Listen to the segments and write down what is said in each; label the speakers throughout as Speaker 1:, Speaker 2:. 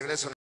Speaker 1: regreso.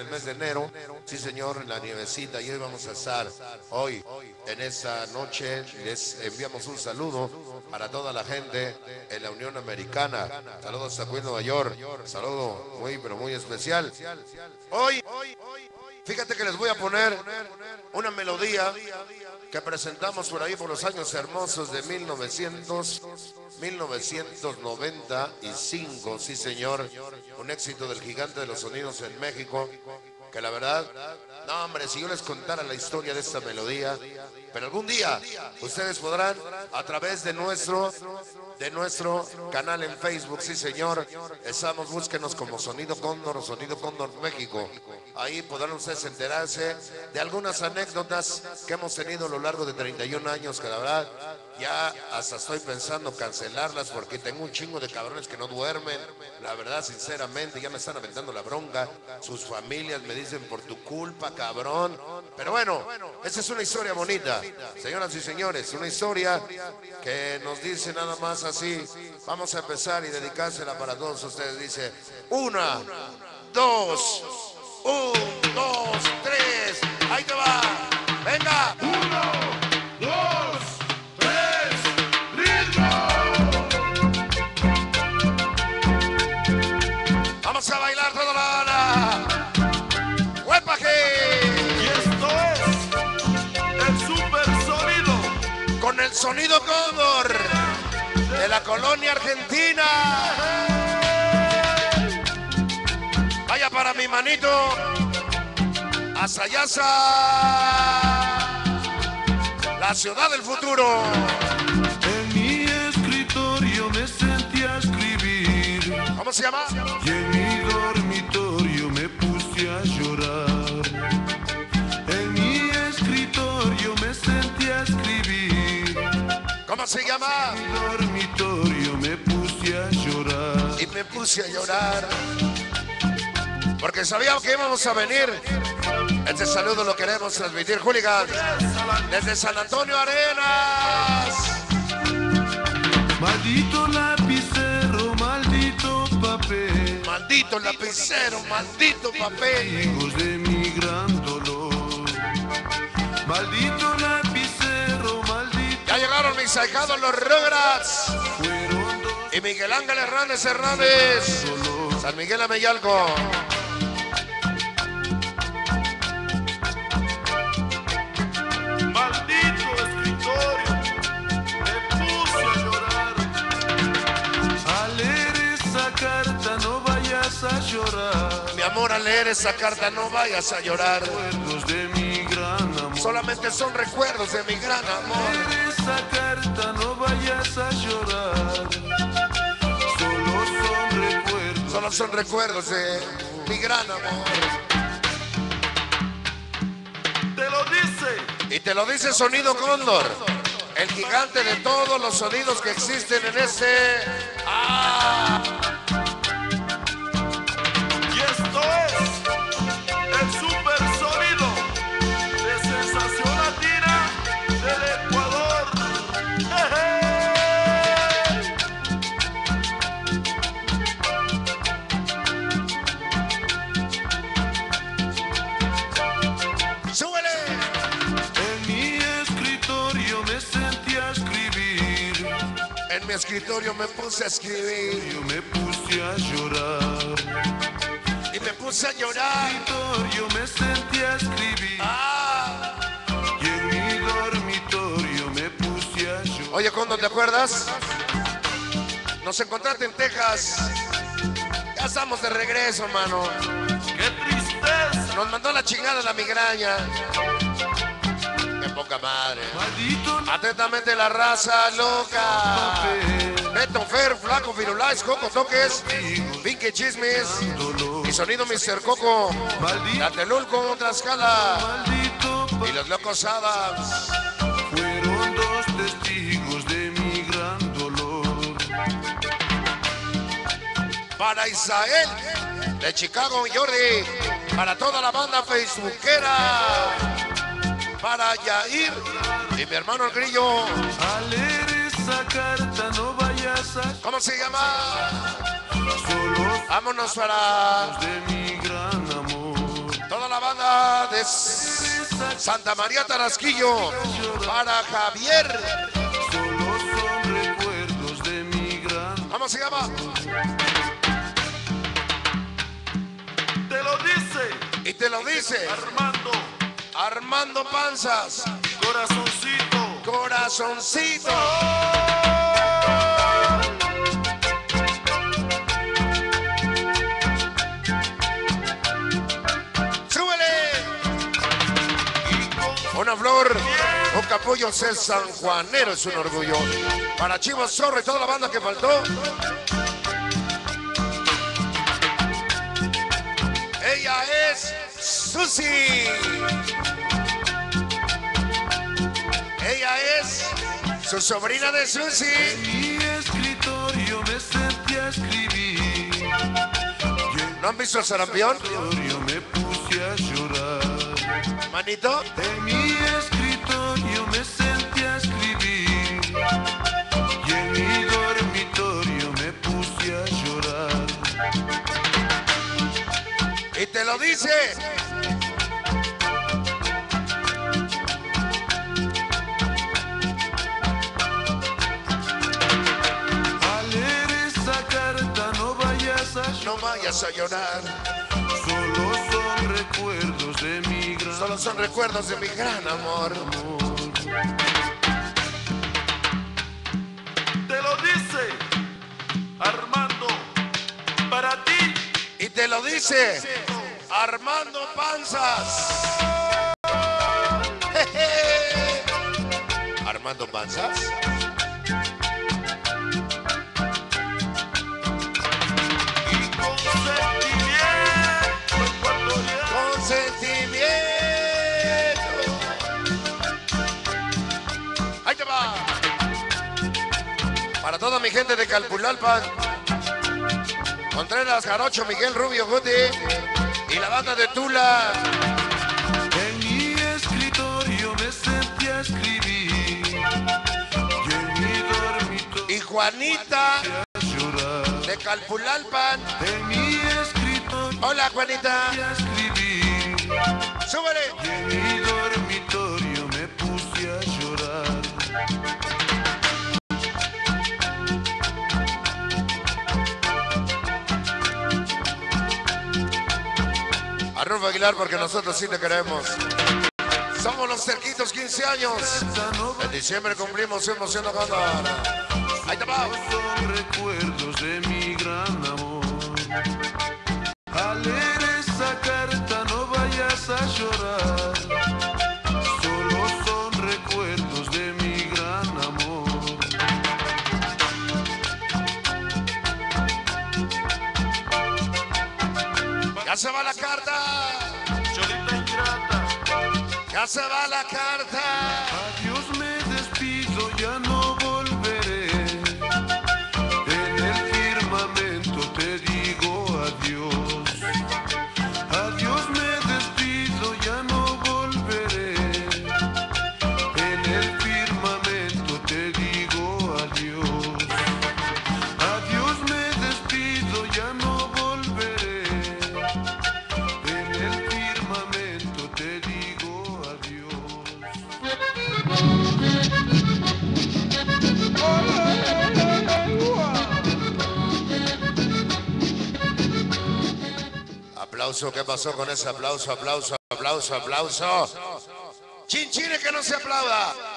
Speaker 1: El mes de enero, sí señor, la nievecita, y hoy vamos a estar, hoy, en esta noche, les enviamos un saludo para toda la gente en la Unión Americana, saludos a Queen Nueva York, saludo muy, pero muy especial. Hoy, fíjate que les voy a poner una melodía que presentamos por ahí por los años hermosos de 1900, 1995, sí señor, un éxito del gigante de los sonidos en México, que la verdad, no hombre, si yo les contara la historia de esta melodía, pero algún día ustedes podrán a través de nuestro de nuestro canal en Facebook, sí señor, estamos, búsquenos como Sonido Cóndor o Sonido Cóndor México. Ahí podrán ustedes enterarse de algunas anécdotas que hemos tenido a lo largo de 31 años, que la verdad ya hasta estoy pensando cancelarlas porque tengo un chingo de cabrones que no duermen. La verdad, sinceramente, ya me están aventando la bronca. Sus familias me dicen por tu culpa, cabrón. Pero bueno, esa es una historia bonita, señoras y señores, una historia que nos dice nada más así. Vamos a empezar y dedicársela para todos ustedes. Dice, una, dos, un, dos, tres, ahí te va. Venga.
Speaker 2: Uno, sonido
Speaker 1: Cóndor de la colonia argentina. Vaya para mi manito. Asayasa. La ciudad del futuro.
Speaker 2: En mi escritorio me sentí a escribir.
Speaker 1: ¿Cómo se llama?
Speaker 2: Y en mi dormitorio me puse a llorar.
Speaker 1: ¿Cómo se llama?
Speaker 2: En mi dormitorio me puse a llorar.
Speaker 1: Y me puse a llorar. Porque sabía que íbamos a venir. Este saludo lo queremos transmitir, Hooligan. Desde San Antonio Arenas.
Speaker 2: Maldito lapicero, maldito papel.
Speaker 1: Maldito lapicero, maldito papel.
Speaker 2: Amigos de mi gran dolor. Maldito lapicero, maldito.
Speaker 1: Ya llegaron mis ahijados los Rugrats. Y Miguel Ángel Hernández Hernández. San Miguel Ameyalco.
Speaker 2: Maldito escritorio. Me puse a llorar. Al leer esa carta no vayas a llorar.
Speaker 1: Mi amor, al leer esa carta no vayas a llorar. Solamente son recuerdos de mi gran amor.
Speaker 2: esa carta no vayas a llorar. Solo son recuerdos.
Speaker 1: Solo son recuerdos de mi gran amor.
Speaker 2: Te lo dice.
Speaker 1: Y te lo dice Sonido Cóndor, el gigante de todos los sonidos que existen en este... ¡Ah!
Speaker 2: Mi escritorio me
Speaker 1: puse a escribir
Speaker 2: Yo me puse a llorar.
Speaker 1: y me puse a llorar.
Speaker 2: Escritorio me sentí a escribir.
Speaker 1: ¡Ah!
Speaker 2: Y en mi dormitorio me puse a llorar.
Speaker 1: Oye, Cóndor, ¿te acuerdas? Nos encontraste en Texas. Ya estamos de regreso, hermano.
Speaker 2: ¡Qué tristeza!
Speaker 1: Nos mandó la chingada la migraña. Poca madre.
Speaker 2: Maldito
Speaker 1: Atentamente la raza loca. Beto Fer, Flaco, Firulais, Coco Toques, Vinque Chismes y sonido Mr. Coco, Tlatelulco, Tlaxcala y los locos Adams.
Speaker 2: Fueron dos testigos de mi gran dolor.
Speaker 1: Para Israel, de Chicago, Jordi. Para toda la banda facebookera. Para Yair y mi hermano el grillo.
Speaker 2: Al leer esa carta no vayas a
Speaker 1: ¿Cómo se llama?
Speaker 2: solo
Speaker 1: Vámonos para
Speaker 2: de mi gran amor.
Speaker 1: toda la banda de Santa María Tarasquillo. Para Javier.
Speaker 2: Solo son recuerdos de mi gran.
Speaker 1: ¿Cómo se llama?
Speaker 2: Te lo dice
Speaker 1: Y te lo dice
Speaker 2: Armando,
Speaker 1: Armando Panzas.
Speaker 2: corazoncito.
Speaker 1: Corazoncito. ¡Súbele! Una flor, un capullo ser sanjuanero es un orgullo. Para Chivo Zorro y toda la banda que faltó. Susi. Ella es su sobrina de Susi.
Speaker 2: Mi escritorio me senté a escribir.
Speaker 1: ¿No han visto el sarampión?
Speaker 2: Me puse a llorar.
Speaker 1: Manito.
Speaker 2: En mi escritorio me senté a escribir. Y en mi dormitorio me puse a llorar.
Speaker 1: Y te lo dice.
Speaker 2: Solo son recuerdos de mi gran
Speaker 1: Solo son recuerdos de mi gran amor.
Speaker 2: Te lo dice Armando para ti.
Speaker 1: Y te lo dice Armando Panzas. Armando Panzas. Mi gente de Calpulalpan. Contreras, Jarocho, Miguel Rubio, Guti. Y la banda de Tula.
Speaker 2: En mi escritorio me senté a escribir y en mi dormitorio
Speaker 1: Y Juanita de Calpulalpan.
Speaker 2: En mi escritorio
Speaker 1: Hola, Juanita.
Speaker 2: A
Speaker 1: porque nosotros sí te queremos. Somos los cerquitos 15 años. En diciembre cumplimos emoción de ganar. Ahí te va.
Speaker 2: son recuerdos de mi
Speaker 1: se va ¿qué pasó con ese aplauso? Aplauso, aplauso, aplauso. Chinchine que no se aplauda.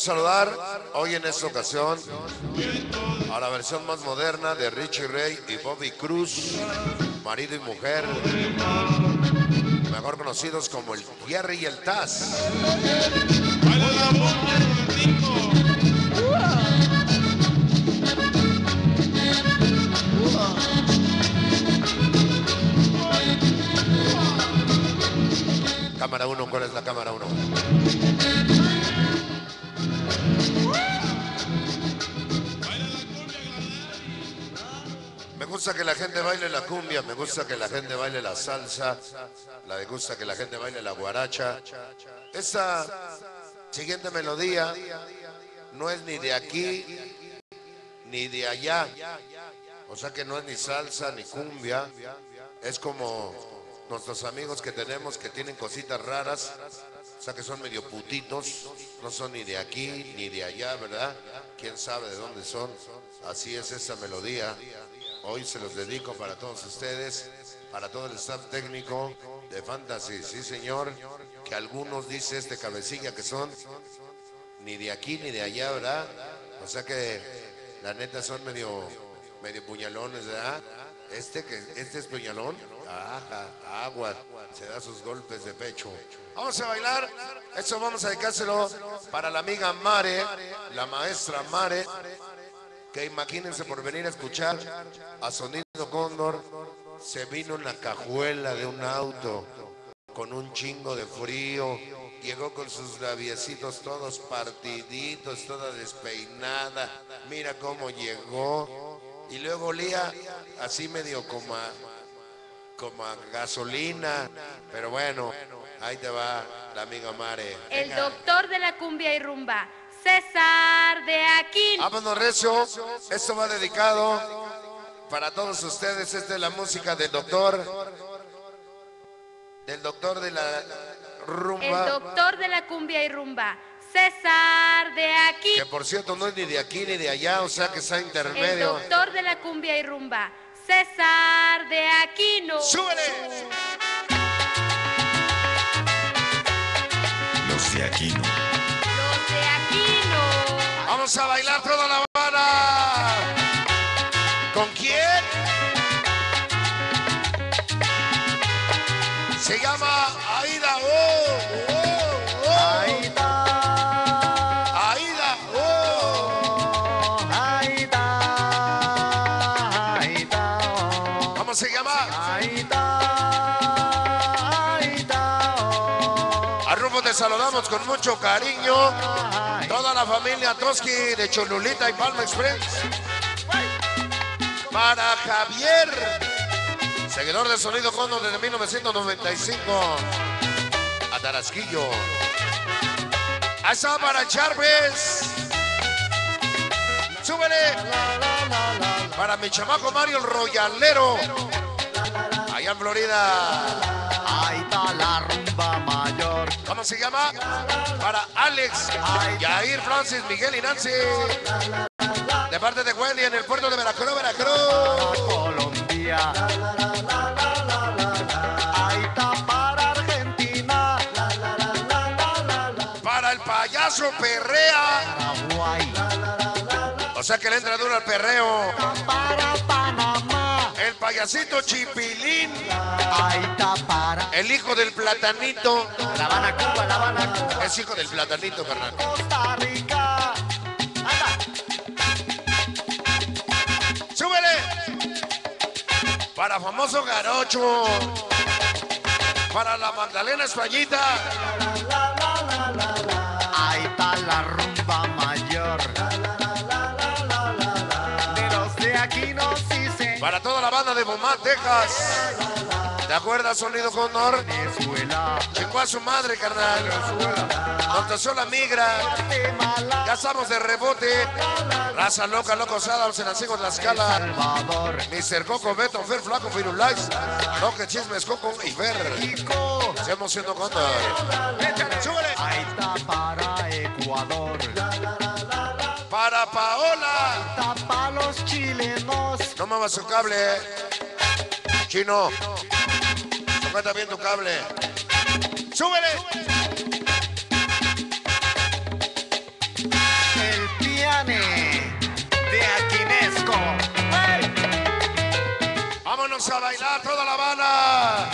Speaker 1: Saludar hoy en esta ocasión a la versión más moderna de Richie Ray y Bobby Cruz, marido y mujer, mejor conocidos como el Jerry y el Taz. Cámara 1, ¿cuál es la cámara 1? Gusta que la gente baile la cumbia, me gusta que la gente baile la salsa, me gusta que la gente baile la guaracha. Esta siguiente melodía no es ni de aquí ni de allá. O sea que no es ni salsa ni cumbia. Es como nuestros amigos que tenemos que tienen cositas raras. O sea que son medio putitos. No son ni de aquí ni de allá, ¿verdad? ¿Quién sabe de dónde son? Así es esta melodía. Hoy se los dedico para todos ustedes, para todo el staff técnico de Fantasy. Sí, señor. Que algunos dice este cabecilla que son ni de aquí ni de allá, ¿verdad? O sea que la neta son medio, medio puñalones, ¿verdad? Este que este es puñalón, ajá, agua, se da sus golpes de pecho. Vamos a bailar, eso vamos a dedicárselo para la amiga Mare, la maestra Mare, que imagínense por venir a escuchar a Sonido Cóndor, se vino en la cajuela de un auto con un chingo de frío, llegó con sus labiecitos todos partiditos, toda despeinada, mira cómo llegó, y luego olía así medio como a, como a gasolina, pero bueno, ahí te va la amiga Mare.
Speaker 3: El doctor de la cumbia y rumba, César de Aquín.
Speaker 1: Vámonos recio, esto va dedicado para todos ustedes, esta es la música del doctor, del doctor de la
Speaker 3: El
Speaker 1: rumba.
Speaker 3: doctor de la cumbia y rumba, César de Aquín.
Speaker 1: Que por cierto no es ni de aquí ni de allá, o sea que está
Speaker 3: El
Speaker 1: intermedio.
Speaker 3: doctor de la cumbia y rumba, César de Aquino.
Speaker 1: ¡Súbele!
Speaker 4: Los de Aquino.
Speaker 1: Vamos a bailar toda la Habana. ¿Con quién? Se llama saludamos con mucho cariño. Toda la familia Toski de Cholulita y Palma Express. Para Javier, seguidor de Sonido Condo desde 1995. A Tarasquillo. Está para Charves. Súbele. Para mi chamaco Mario el Royalero. Allá en Florida. ¿Cómo se llama? Para Alex, Yair, Francis, Miguel y Nancy. De parte de Wendy en el puerto de Veracruz, Veracruz.
Speaker 5: Colombia. Para Argentina.
Speaker 1: Para el payaso Perrea. O sea que le entra duro al perreo.
Speaker 5: Para
Speaker 1: payasito Chipilín.
Speaker 5: Aida para
Speaker 1: El hijo del platanito.
Speaker 5: La Habana, Cuba, La Habana, Cuba.
Speaker 1: Es hijo del platanito, carnal.
Speaker 5: Costa Rica. Anda.
Speaker 1: ¡Súbele! Para famoso Garocho. Para la Magdalena Españita.
Speaker 5: Ahí está la
Speaker 1: Para toda la banda de Bomá, Texas. ¿Te acuerdas, Sonido Condor?
Speaker 5: Venezuela,
Speaker 1: Chingó a su madre, carnal. Tosó la migra. Ya estamos de rebote. Raza loca, locos Adams en Ansigos La Escala. Mr. Coco, Beto, Fer, Flaco, Firulais. Loque, Chismes, Coco y Fer. Se emociona Condor. ¡Súbele!
Speaker 5: Ahí está para Ecuador.
Speaker 1: Para Paola.
Speaker 5: Está para los chilenos.
Speaker 1: No mamas su cable. Chino. Sujeta bien tu cable. ¡Súbele!
Speaker 5: Tony de Aquinesco. ¡Ay!
Speaker 1: Vámonos a bailar toda la Habana.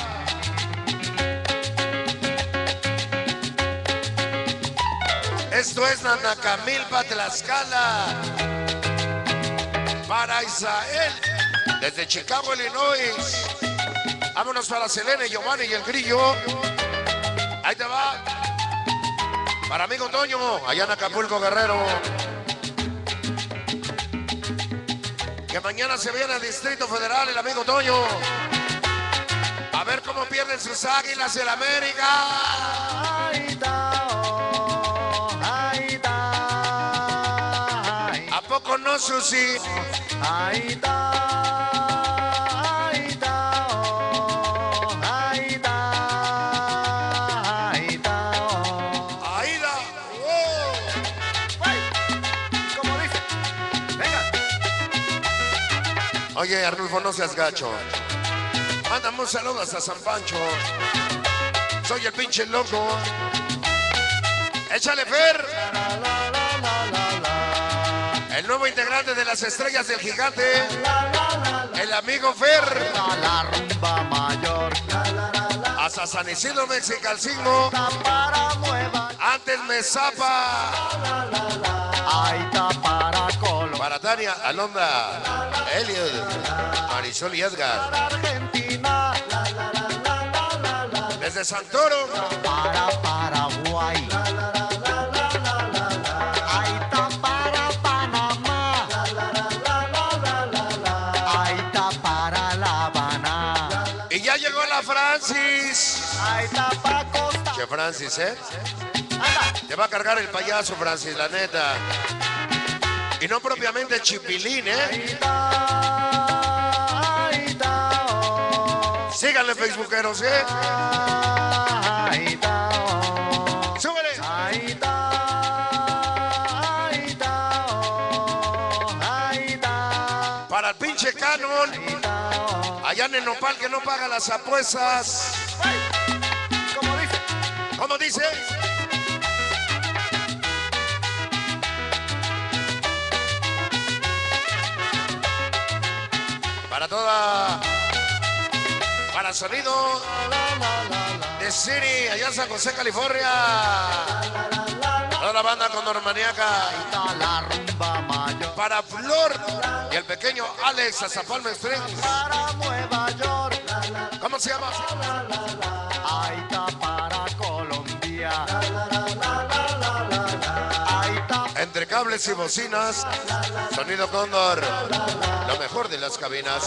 Speaker 1: Esto es Nanacamilpa, Tlaxcala. Para Israel, desde Chicago, Illinois. Vámonos para Selene, Giovanni y el Grillo. Ahí te va. Para amigo Toño, allá en Acapulco, Guerrero. Que mañana se viene al Distrito Federal el amigo Toño. A ver cómo pierden sus águilas en América.
Speaker 5: Ay,
Speaker 1: ¿A poco no, Susi?
Speaker 5: ay, tao, ay, tao, ay, tao, ay, tao.
Speaker 1: Aida. ¡Wow!
Speaker 5: ¡Ay! ¿Cómo dice? Venga.
Speaker 1: Oye, Arnulfo, no seas gacho. Mándame un saludo hasta San Pancho. Soy el pinche loco. Échale Fer.
Speaker 5: La, la, la.
Speaker 1: El nuevo integrante de las estrellas del gigante. El amigo Fer.
Speaker 5: La, rumba mayor.
Speaker 1: Hasta San Isidro
Speaker 5: para Nueva
Speaker 1: Antes me zapa.
Speaker 5: Para
Speaker 1: Tania, Alondra, Elliot, Marisol y Edgar. Desde Santoro.
Speaker 5: para Paraguay.
Speaker 1: Francis.
Speaker 5: Ahí está.
Speaker 1: Che Francis, ¿eh?
Speaker 5: Anda.
Speaker 1: Te va a cargar el payaso, Francis, la neta. Y no propiamente chipilín, ¿eh?
Speaker 5: Ahí está. Ahí está. oh.
Speaker 1: Síganle, facebookeros, ¿eh? Allá en el nopal que no paga las apuestas.
Speaker 5: ¡Ay! ¿Cómo dice?
Speaker 1: ¿Cómo dice? Para toda. Para sonido de City, allá en San José, California. Toda la banda con Normaniaca. Para Flor y el pequeño Alex
Speaker 5: Nueva York,
Speaker 1: ¿Cómo se llama?
Speaker 5: ahí está para Colombia,
Speaker 1: Entre cables y bocinas, sonido cóndor, lo mejor de las cabinas.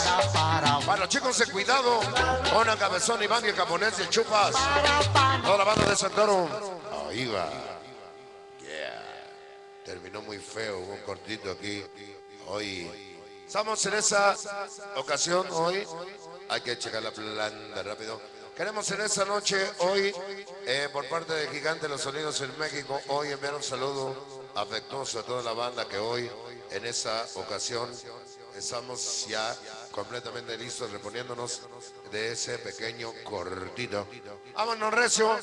Speaker 5: para
Speaker 1: los chicos de cuidado, Ona Cabezón, Iván y el Caponés y el Chupas. Toda la banda de Santoro. Ahí va. Terminó muy feo, hubo un cortito aquí. Hoy. Estamos en esa ocasión hoy. Hay que checar la planta rápido. Queremos en esta noche, hoy, eh, por parte de Gigante los Sonidos en México, hoy enviar un saludo afectuoso a toda la banda que hoy, en esa ocasión, estamos ya completamente listos reponiéndonos de ese pequeño cortito. Vámonos, Recio.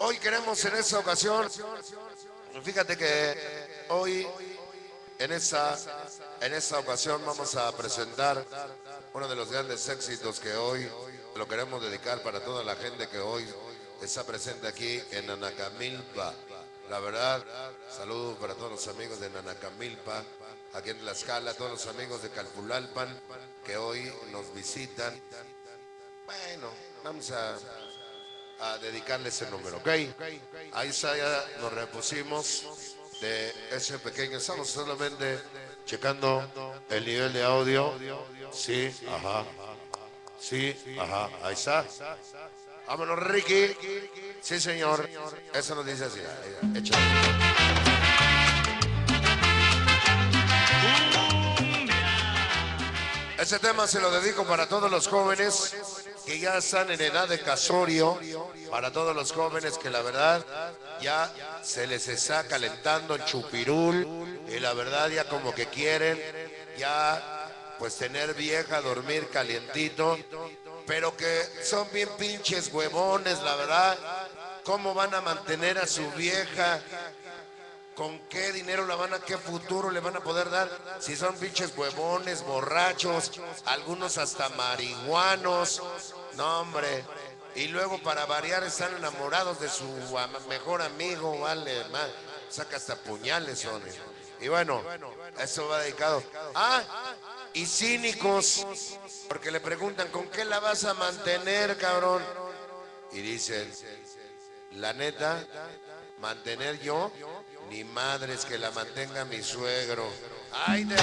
Speaker 1: Hoy queremos en esta ocasión, fíjate que hoy, en esta, en esta ocasión, vamos a presentar uno de los grandes éxitos que hoy lo queremos dedicar para toda la gente que hoy está presente aquí en Nanacamilpa. La verdad, saludo para todos los amigos de Nanacamilpa, aquí en Tlaxcala, todos los amigos de Calpulalpan que hoy nos visitan. Bueno, vamos a, a dedicarle ese número, ¿ok? Está, ya nos repusimos de ese pequeño, estamos solamente checando el nivel de audio. Sí, ajá. Sí, ajá, ahí está. Vámonos, Ricky. Sí, señor. Eso nos dice así. Échale. Ese tema se lo dedico para todos los jóvenes que ya están en edad de casorio, para todos los jóvenes que la verdad ya se les está calentando el chupirul y la verdad ya como que quieren ya pues tener vieja, dormir calientito, pero que son bien pinches huevones, la verdad. ¿Cómo van a mantener a su vieja ¿Con qué dinero la van a, qué futuro le van a poder dar? Si son pinches huevones, borrachos, algunos hasta marihuanos. No, hombre. Y luego para variar están enamorados de su mejor amigo, vale, ma- saca hasta puñales son. Y bueno, eso va dedicado. Ah, y cínicos, porque le preguntan, ¿con qué la vas a mantener, cabrón? Y dicen, la neta, mantener yo, ni madres que la mantenga mi suegro. Ay, de...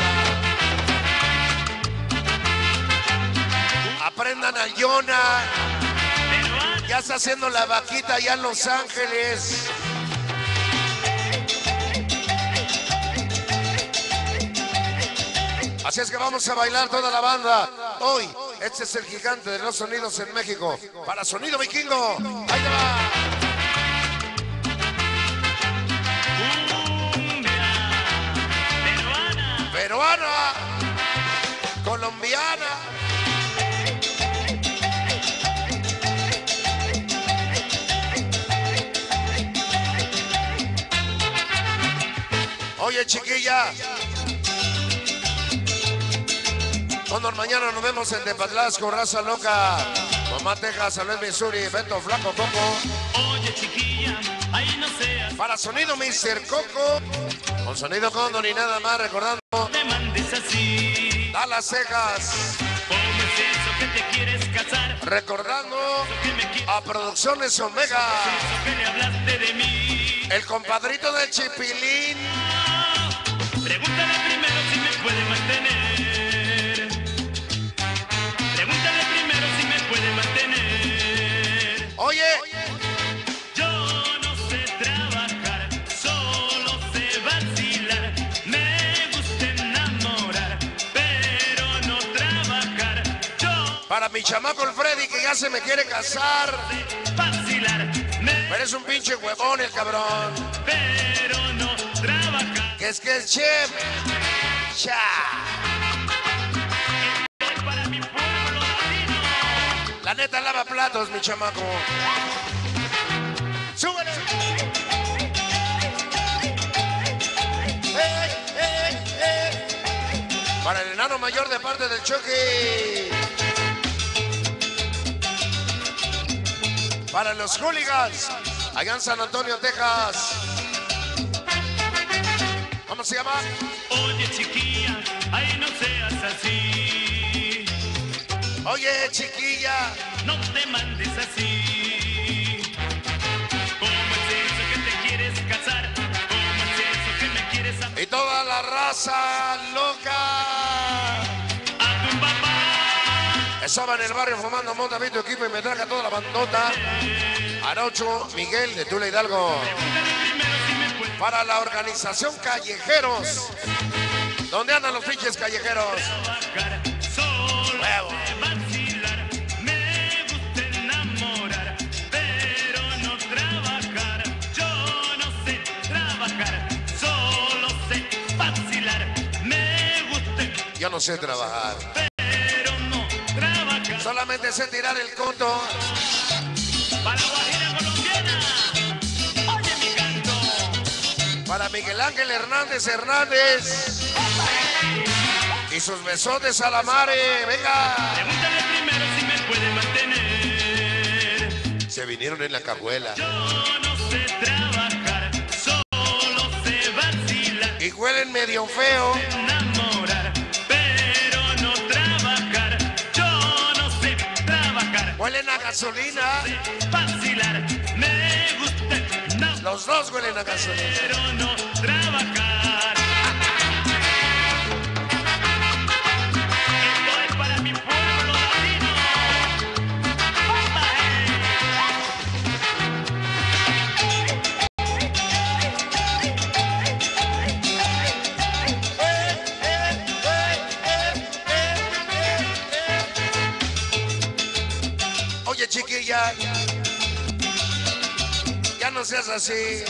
Speaker 1: Aprendan al Yona. Ya está haciendo la vaquita allá en Los Ángeles. Así es que vamos a bailar toda la banda. Hoy, este es el gigante de los sonidos en México. Para Sonido Vikingo. Ahí te va. Colombiana. Oye, chiquilla. Bueno, mañana nos vemos en Tepatlasco, Raza Loca, Mamá Texas, San Luis, Missouri, Beto Flaco Coco.
Speaker 4: Oye chiquilla, ahí no seas,
Speaker 1: Para sonido Mr. Coco, con sonido Condor y nada más, recordando
Speaker 4: te mandes así.
Speaker 1: Dallas, Texas,
Speaker 4: ¿Cómo es eso que te quieres casar?
Speaker 1: recordando a Producciones Omega,
Speaker 4: de
Speaker 1: el compadrito del Chipilín, para mi chamaco el Freddy que ya se me quiere casar, pero es un pinche huevón el cabrón,
Speaker 4: pero no trabajar.
Speaker 1: que es que es chef, cha. La neta lava platos, mi chamaco. ¡Súbele! Para el enano mayor de parte del Chucky. Para los hooligans, allá en San Antonio, Texas. ¿Cómo se llama?
Speaker 4: Oye chiquilla, ahí no seas así.
Speaker 1: Oye, chiquilla.
Speaker 4: No te mandes así. ¿Cómo es eso que te quieres casar? ¿Cómo es eso que me quieres amar?
Speaker 1: Y toda la raza loca. Estaba en el barrio fumando mota, vi tu equipo y me traje toda la bandota. Arocho Miguel de Tula Hidalgo. Para la organización Callejeros. ¿Dónde andan los pinches callejeros?
Speaker 4: Yo no sé trabajar,
Speaker 1: Solamente sé tirar el coto.
Speaker 4: Para Guajira colombiana, oye mi canto.
Speaker 1: Para Miguel Ángel Hernández Hernández. Y sus besotes a la mare. Venga.
Speaker 4: Pregúntale primero si me puede mantener.
Speaker 1: Se vinieron en la cajuela.
Speaker 4: Yo no sé trabajar, solo sé vacilar.
Speaker 1: Y huelen medio feo. Huelen a gasolina.
Speaker 4: vacilar. Me gusta enamorar,
Speaker 1: Los dos huelen a gasolina.
Speaker 4: pero no
Speaker 1: Oye, chiquilla. Ya no seas así.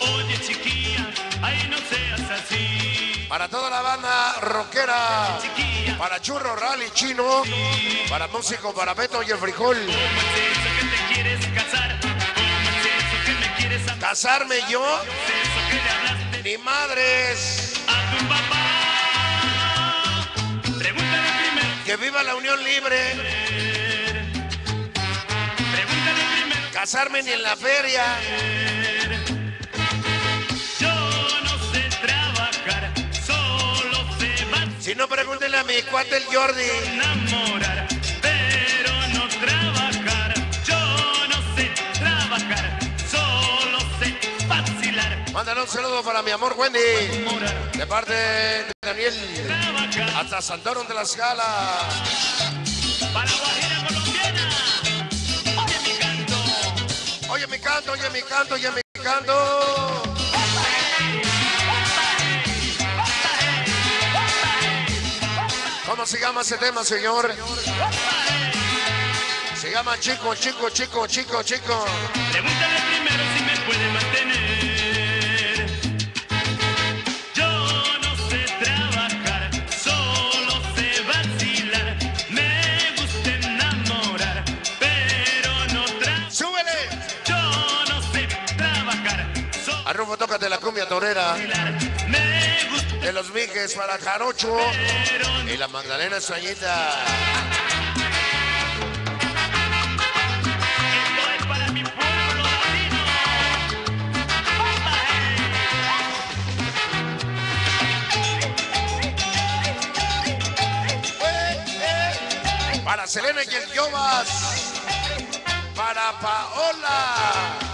Speaker 4: Oye chiquilla, ahí no seas así.
Speaker 1: Para toda la banda rockera.
Speaker 4: Chiquilla,
Speaker 1: Para Churro Rally Chino. Para músico, para Beto y el Frijol.
Speaker 4: ¿cómo es eso que te quieres casar? ¿Cómo es eso
Speaker 1: casarme yo,
Speaker 4: Eso que le hablaste
Speaker 1: ni madres. Que viva la unión libre. Casarme ni en la feria.
Speaker 4: Yo no sé trabajar, solo sé
Speaker 1: Si no, pregúntenle a mi cuate el Jordi.
Speaker 4: enamorar, pero no trabajar. Yo no sé trabajar, solo sé vacilar,
Speaker 1: Mándale un saludo para mi amor Wendy. De parte de Daniel. Hasta Santoro de la Escala.
Speaker 4: Para Guajira colombiana, oye mi canto.
Speaker 1: Oye mi canto, oye mi canto, oye mi canto. ¿Cómo se llama ese tema, señor? Se llama chico, chico, chico, chico, chico.
Speaker 4: Pregúntale primero si me puede mantener.
Speaker 1: Rufo, tócate la cumbia torera de los Mijes para Jarocho y la Magdalena Sueñita.
Speaker 4: Para
Speaker 1: Selena y el Yobas. Para Paola.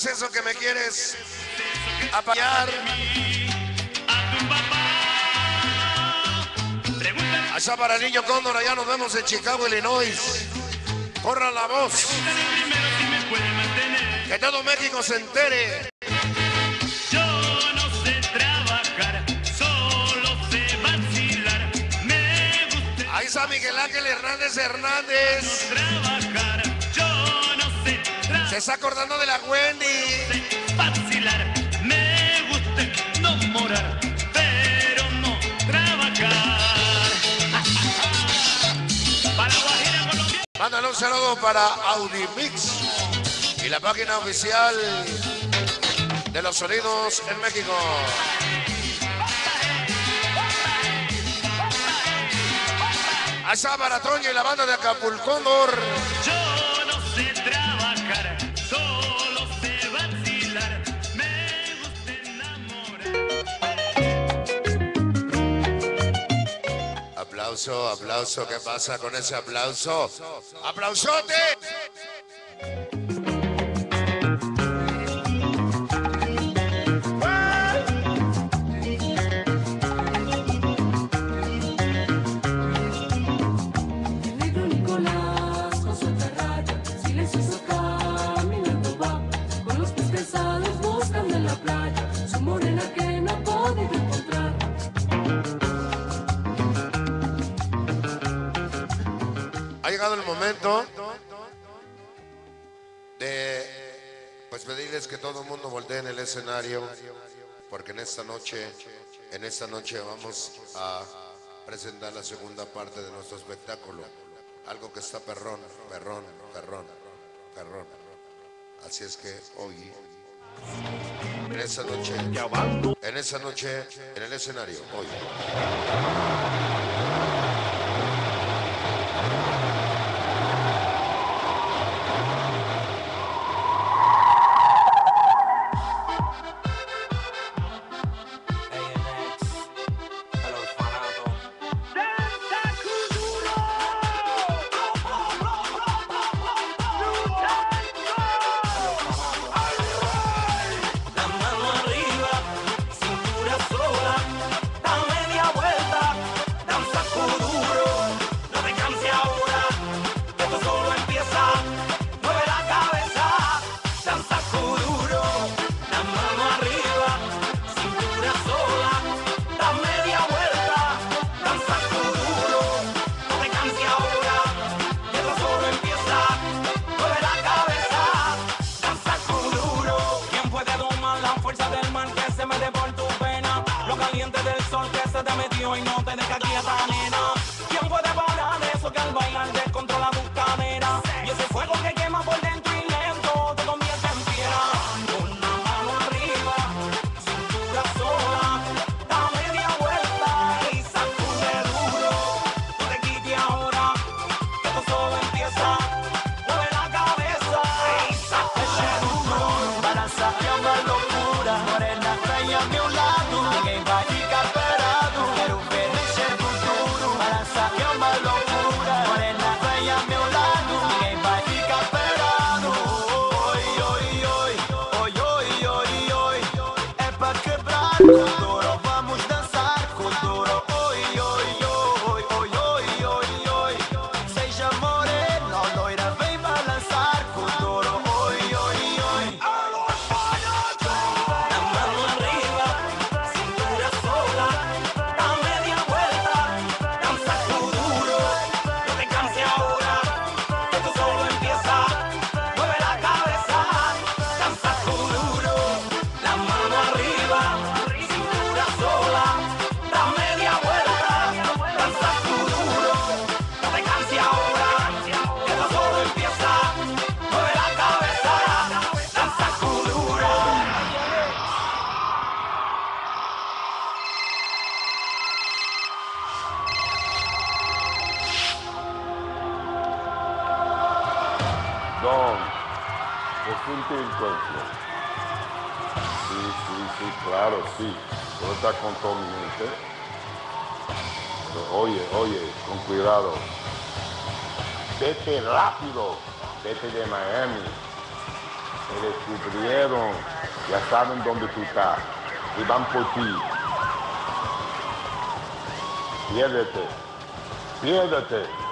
Speaker 4: Es eso que
Speaker 1: me quieres apañar? Allá para el niño Cóndor, allá nos vemos en Chicago, Illinois. Corra la voz, que todo México se entere.
Speaker 4: Yo no sé trabajar, solo sé vacilar. Me gusta
Speaker 1: Ahí está Miguel Ángel Hernández Hernández. Se está acordando de la Wendy.
Speaker 4: vacilar. Me gusta no morar, pero no trabajar. Para Guajira Colombia,
Speaker 1: Mándale un saludo para Audimix y la página oficial de los sonidos en México. Está para Toño y la banda de Acapulcóndor. Aplauso, aplauso. ¿Qué pasa con ese aplauso? ¡Aplausote! Escenario porque en esta noche en esta noche vamos a presentar la segunda parte de nuestro espectáculo. Algo que está perrón perrón perrón perrón. Así es que hoy en esta noche en esta noche en el escenario hoy
Speaker 6: sí, puedo estar con todo mi gente. Pero oye, oye, con cuidado. Vete rápido, vete de Miami. Me descubrieron, ya saben dónde tú estás. Y van por ti. Piérdete, piérdete.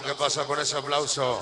Speaker 1: ¿Qué pasa con ese aplauso?